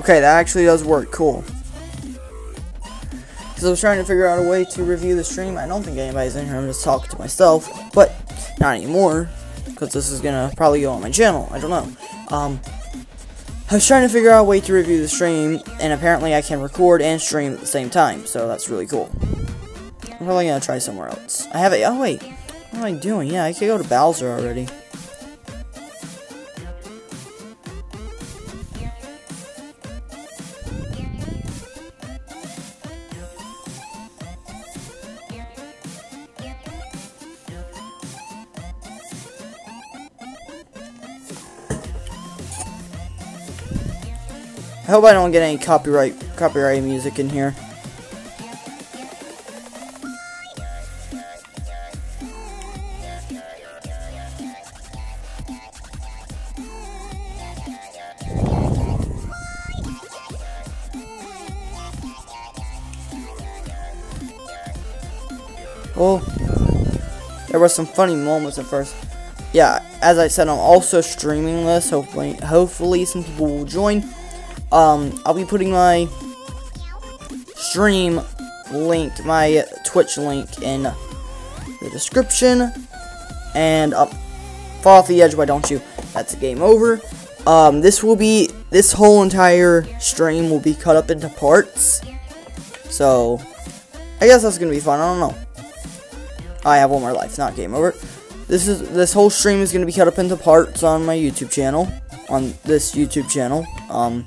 Okay, that actually does work. Cool. Because I was trying to figure out a way to review the stream. I don't think anybody's in here. I'm just talking to myself. But, not anymore. Because this is going to probably go on my channel. I don't know. Um, I was trying to figure out a way to review the stream. And apparently I can record and stream at the same time. So that's really cool. I'm probably going to try somewhere else. I have it. Oh, wait. What am I doing? Yeah, I could go to Bowser already. I hope I don't get any copyright copyright music in here. Well, there were some funny moments at first. Yeah, as I said, I'm also streaming this. Hopefully, hopefully some people will join. Um, I'll be putting my stream link, my Twitch link in the description. And up, fall off the edge, why don't you? That's a game over. Um, this will be, this whole entire stream will be cut up into parts. So, I guess that's gonna be fun. I don't know. I have one more life, not game over. This is this whole stream is gonna be cut up into parts on my YouTube channel, on this YouTube channel. Um,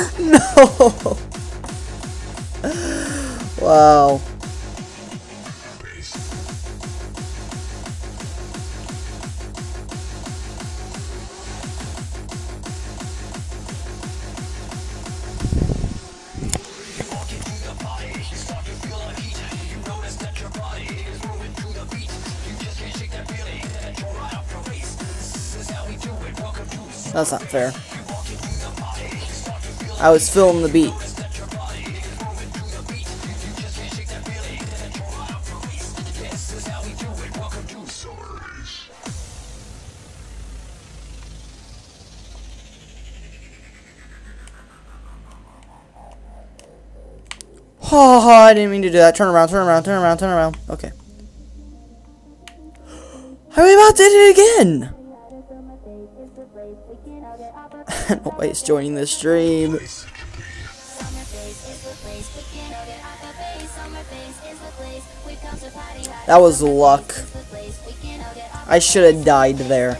no! wow. That's not fair. I was filling the beat. Oh, I didn't mean to do that. Turn around, turn around, turn around, turn around. Okay. I about did it again! Nobody's joining the stream. That was luck. I should have died there.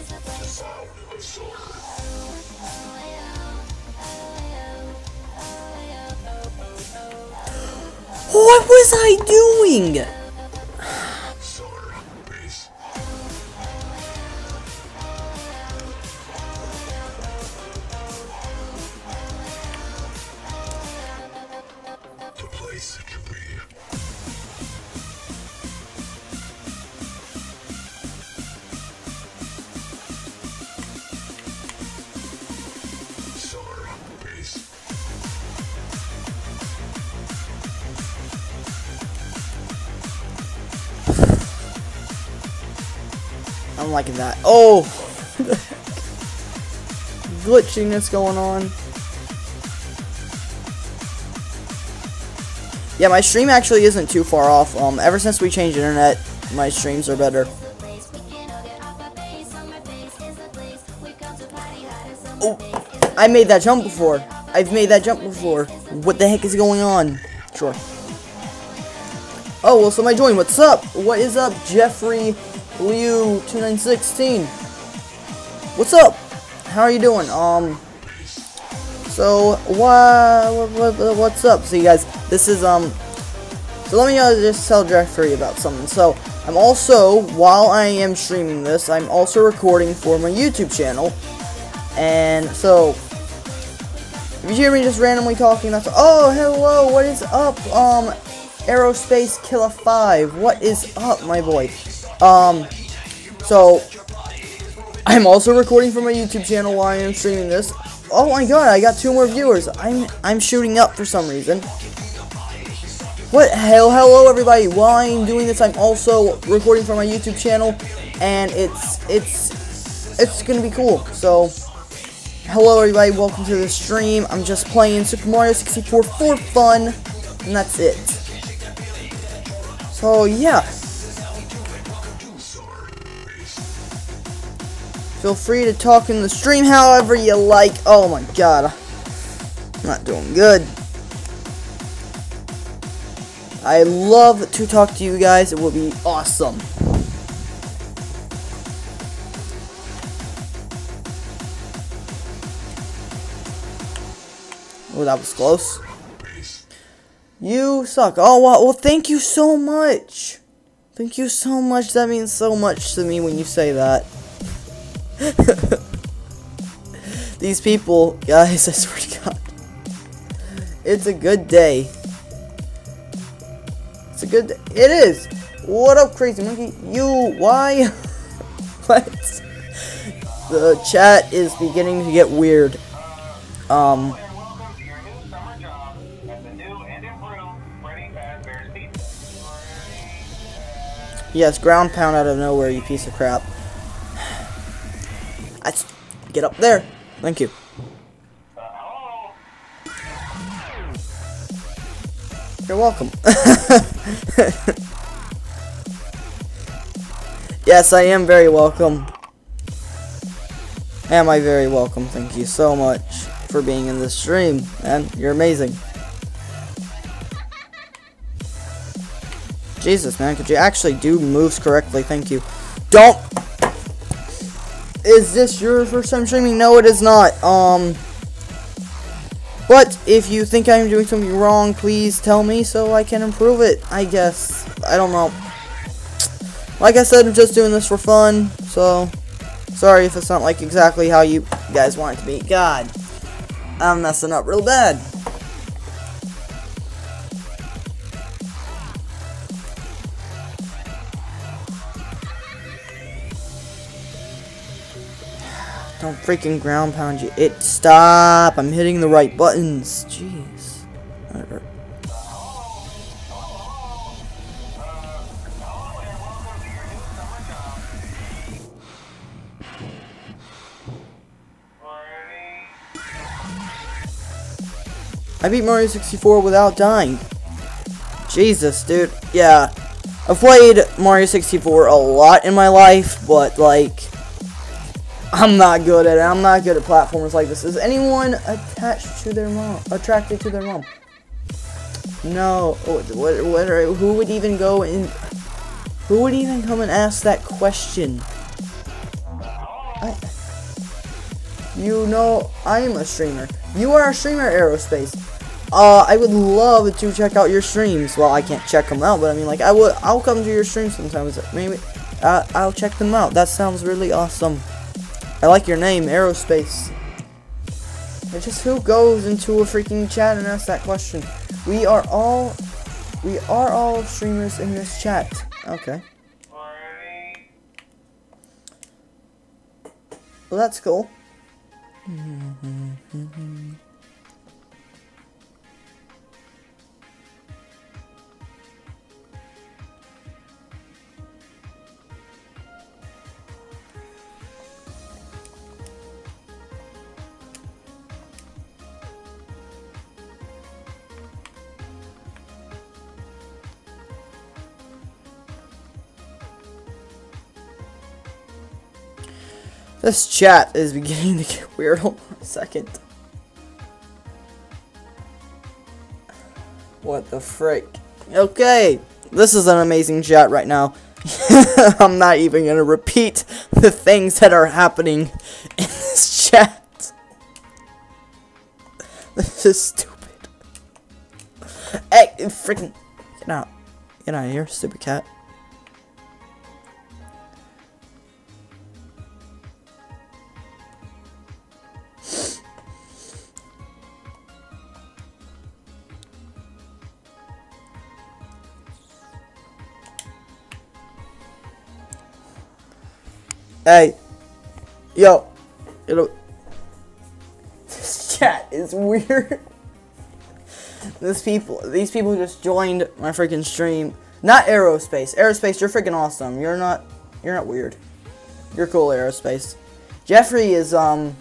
What was I doing? I'm liking that. Oh! Glitchiness going on. Yeah, my stream actually isn't too far off. Um, ever since we changed internet, my streams are better. Oh, I made that jump before. I've made that jump before. What the heck is going on? Sure. Oh, well, somebody joined. What's up? What is up, Jeffrey Liu 2916? What's up? How are you doing? Um, so, what, what, what's up? So, you guys, this is, um, So let me uh, just tell Jeffrey about something. So I'm also, while I am streaming this, I'm also recording for my YouTube channel. And so, if you hear me just randomly talking, that's oh hello, what is up, um, Aerospace Killer Five, what is up, my boy? Um, so I'm also recording for my YouTube channel while I am streaming this. Oh my god, I got two more viewers. I'm I'm shooting up for some reason. What hell hello everybody. While I'm doing this I'm also recording for my YouTube channel and it's it's it's gonna be cool. So hello everybody, welcome to the stream. I'm just playing Super Mario 64 for fun, and that's it. So yeah. Feel free to talk in the stream however you like. Oh my god. I'm not doing good. I love to talk to you guys. It will be awesome. Oh, that was close. You suck. Oh. Well, thank you so much. Thank you so much. That means so much to me when you say that. These people, guys, I swear to God. It's a good day. It's a good day. It is. What up, crazy monkey? You, why? what? The chat is beginning to get weird. Um. Yes, ground pound out of nowhere, you piece of crap. I get up there. Thank you. You're welcome. yes, I am very welcome. Am I very welcome? Thank you so much for being in this stream, man. You're amazing. Jesus, man, could you actually do moves correctly? Thank you. Don't! Is this your first time streaming? No, it is not. Um, but if you think I'm doing something wrong, please tell me so I can improve it, I guess. I don't know. Like I said, I'm just doing this for fun, so sorry if it's not like exactly how you guys want it to be. God, I'm messing up real bad. Don't freaking ground pound you. It stop. I'm hitting the right buttons. Jeez. Whatever. I beat Mario 64 without dying. Jesus, dude. Yeah. I've played Mario 64 a lot in my life, but like I'm not good at it. I'm not good at platformers like this. Is anyone attached to their mom? Attracted to their mom? No. What? What? what are, who would even go in? Who would even come and ask that question? I, you know, I am a streamer. You are a streamer, Aerospace. Uh, I would love to check out your streams. Well, I can't check them out, but I mean, like, I would. I'll come to your streams sometimes. Maybe. Uh, I'll check them out. That sounds really awesome. I like your name, Aerospace. It's just who goes into a freaking chat and asks that question? We are all, we are all streamers in this chat. Okay. Well, that's cool. Mm-hmm, mm-hmm, mm-hmm. This chat is beginning to get weird. Hold on a second. What the frick? Okay, this is an amazing chat right now. I'm not even gonna repeat the things that are happening in this chat. This is stupid. Hey, freaking, get out. Get out of here, stupid cat. Hey. Yo. Yo. This chat is weird. this people, these people just joined my freaking stream. Not aerospace. Aerospace, you're freaking awesome. You're not, you're not weird. You're cool, aerospace. Jeffrey is um,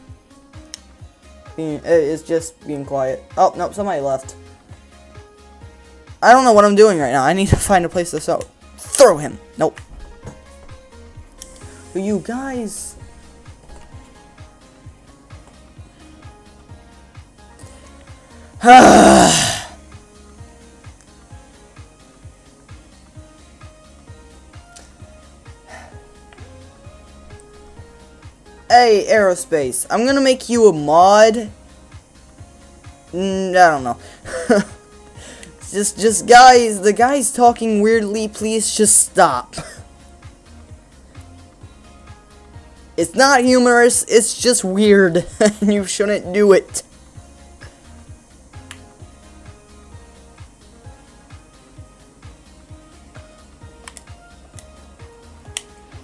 being, is just being quiet. Oh nope, somebody left. I don't know what I'm doing right now. I need to find a place to so throw him. Nope. You guys. hey, Aerospace, I'm gonna make you a mod. Mm, I don't know. just, just guys, the guy's talking weirdly, please just stop. It's not humorous, it's just weird, and you shouldn't do it.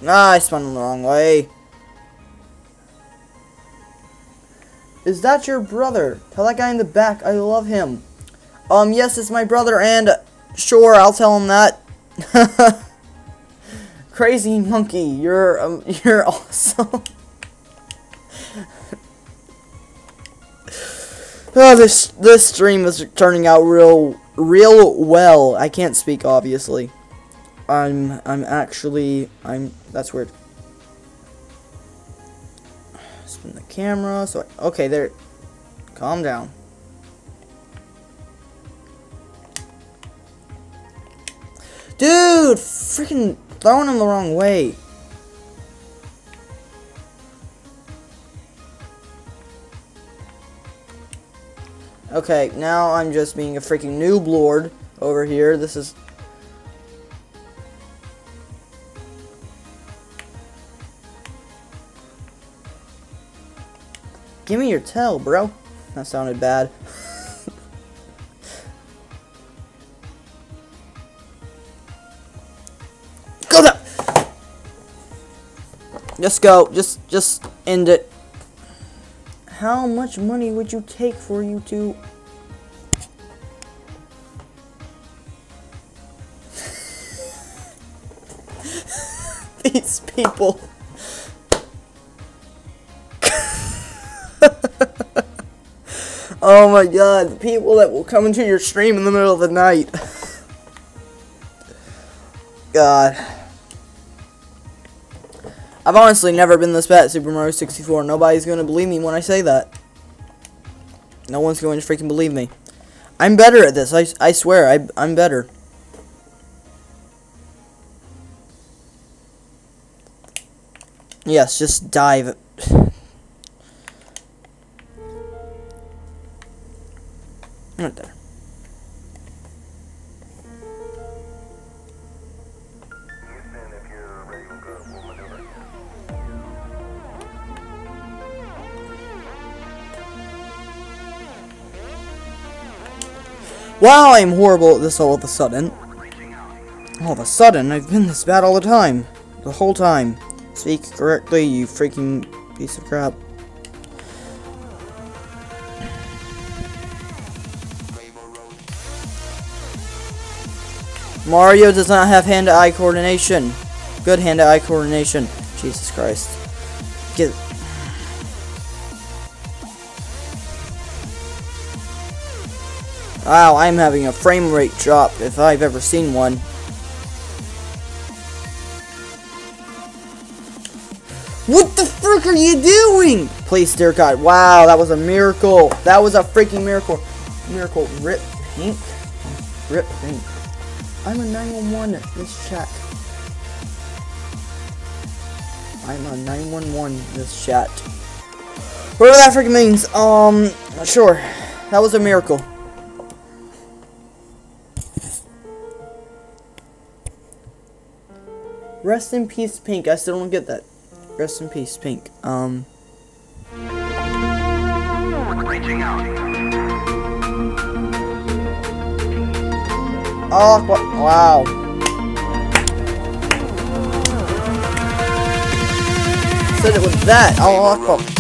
Ah, I spun the wrong way. Is that your brother? Tell that guy in the back I love him. Um, yes, it's my brother, and sure, I'll tell him that. Crazy monkey, you're um, you're awesome. oh, this this stream is turning out real real well. I can't speak obviously. I'm I'm actually I'm that's weird. Spin the camera. So I, okay, there. Calm down. Dude, freaking throwing him the wrong way. Okay, now I'm just being a freaking noob lord over here. This is... Give me your tail, bro. That sounded bad. Just go. Just, just end it. How much money would you take for you to... These people... oh my god, the people that will come into your stream in the middle of the night. God. I've honestly never been this bad at Super Mario 64. Nobody's going to believe me when I say that. No one's going to freaking believe me. I'm better at this. I, I swear. I, I'm better. Yes, just dive. Right there. Wow, I'm horrible at this all of a sudden. All of a sudden, I've been this bad all the time. The whole time. Speak correctly, you freaking piece of crap. Mario does not have hand-to-eye coordination. Good hand-to-eye coordination. Jesus Christ. Get Wow, I'm having a frame rate drop if I've ever seen one. What the frick are you doing? Please, dear God. Wow, that was a miracle. That was a freaking miracle. Miracle. Rip pink. Rip pink. I'm a 911. This chat. I'm a 911. This chat. Whatever that freaking means. Um, sure. That was a miracle. Rest in peace, Pink. I still don't get that. Rest in peace, Pink. Um. Reaching out. Oh, wow. Said it with that. Oh.